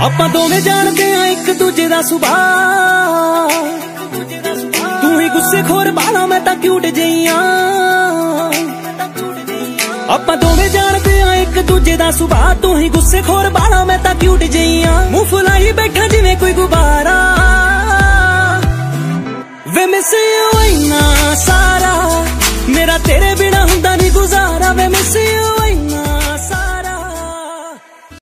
ਆਪਾਂ ਦੋਵੇਂ ਜਾਣਦੇ ਆ ਇੱਕ ਦੂਜੇ ਦਾ ਸੁਭਾਅ। ਤੂੰ ਹੀ ਗੁੱਸੇ ਖੋਰ ਬਾਲਾ, ਮੈਂ ਤਾਂ ਕਿਊਟ ਜਈਆਂ ਆਪਾਂ ਦੋਵੇਂ ਜਾਣਦੇ ਆ ਇੱਕ ਦੂਜੇ ਦਾ ਸੁਭਾਅ। ਤੂੰ ਹੀ ਗੁੱਸੇ ਖੋਰ ਬਾਲਾ, ਮੈਂ ਤਾਂ ਕਿਊਟ ਜਈਆਂ ਮੂੰਹ ਫੁਲਾਈ ਬੈਠਾ ਜਿਵੇਂ ਕੋਈ ਗੁਬਾਰਾ। ਵੇ ਮਿਸ ਯੂ ਇਨਾ ਸਾਰਾ, ਮੇਰਾ ਤੇਰੇ ਬਿਨਾ ਹੁੰਦਾ ਨਹੀਂ